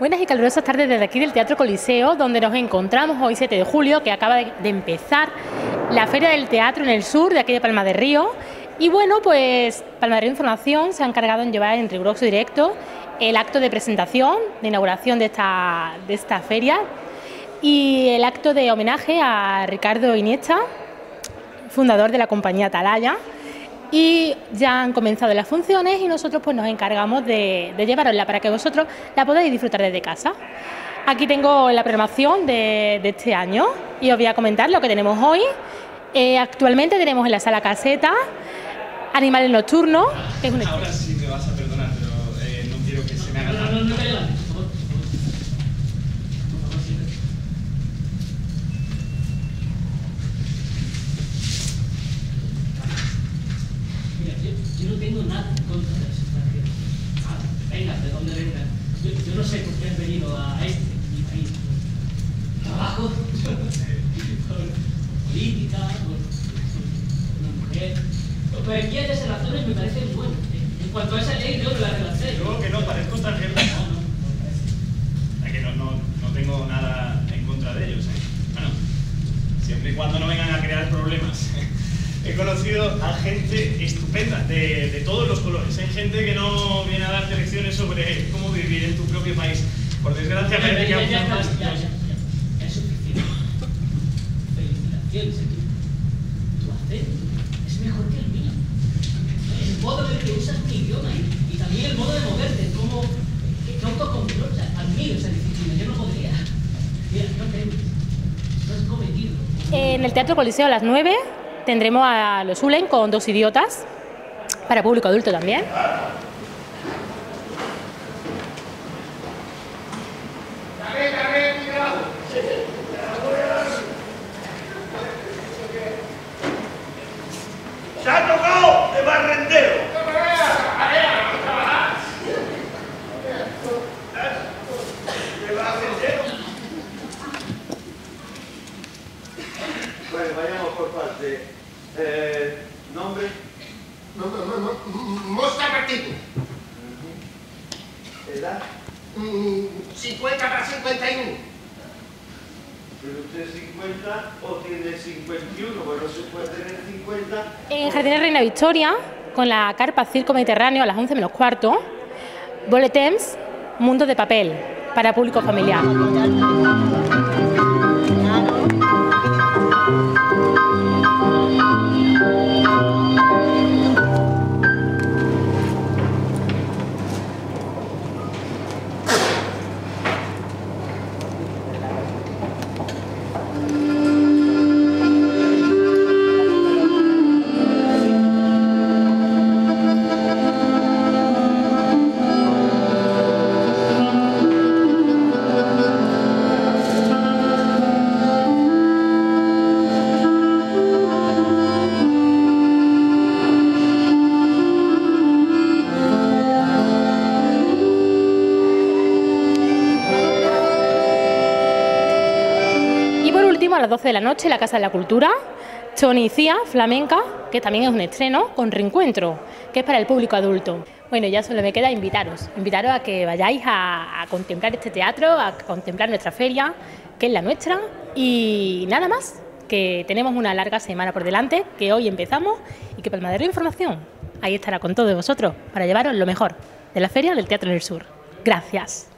Buenas y calurosas tardes desde aquí del Teatro Coliseo, donde nos encontramos hoy 7 de julio, que acaba de, empezar la Feria del Teatro en el sur de aquí de Palma de Río. Y bueno, pues Palma de Río Información se ha encargado en llevar en riguroso directo el acto de presentación, de inauguración de esta, de esta feria y el acto de homenaje a Ricardo Iniesta, fundador de la compañía Atalaya y ya han comenzado las funciones y nosotros pues nos encargamos de, de llevarosla para que vosotros la podáis disfrutar desde casa. Aquí tengo la programación de, este año y os voy a comentar lo que tenemos hoy. Eh, actualmente tenemos en la sala caseta Animales Nocturnos, que es un... Ahora sí me vas a perdonar, pero eh, no quiero que se me haga... yo no tengo nada en contra de los extranjeros. Ah, venga, de donde vengan. Yo, no sé por qué han venido a este, mi país. Trabajo, política, con, una mujer. Pero aquí hay esas razones me parecen buenas. En cuanto a esa ley, yo la relancé. Yo que no, parezco extranjero. No, no, que no, no, no tengo nada en contra de ellos. ¿eh? Bueno, siempre y cuando no vengan a crear problemas he conocido a gente estupenda, de, de, todos los colores. Hay gente que no viene a darte lecciones sobre cómo vivir en propio país. Por desgracia, ya, ya, ya, ya, ya, ya, es suficiente. Felicitaciones, tu acento es mejor que el mío. El modo en el que usas mi idioma y, y también el modo de moverte, como que autocontrol, o sea, admiro esa disciplina, yo no podría. Mira, no tengo, no has cometido. En el Teatro Coliseo a las 9 tendremos a los Ulen con dos idiotas, para público adulto también. ¡Se ha tocado de barrendero! Bueno, vayamos por parte. Eh, ¿Nombre? Mosca. ¿Edad? 50 para 51. ¿Tiene usted 50 o tiene 51? Bueno, se puede tener 50. En Jardines Reina Victoria, con la carpa Circo Mediterráneo a las 11 menos cuarto, Boletens, Mundo de Papel, para público familiar. A las 12 de la noche la Casa de la Cultura, Cia, Flamenca, que también es un estreno, con Reencuentro, que es para el público adulto. Bueno, ya solo me queda invitaros, invitaros a que vayáis a, a contemplar este teatro, a contemplar nuestra feria, que es la nuestra, y nada más, que tenemos una larga semana por delante, que hoy empezamos, y que Palma de Información ahí estará con todos vosotros para llevaros lo mejor de la feria del Teatro en el Sur. Gracias.